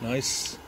Nice.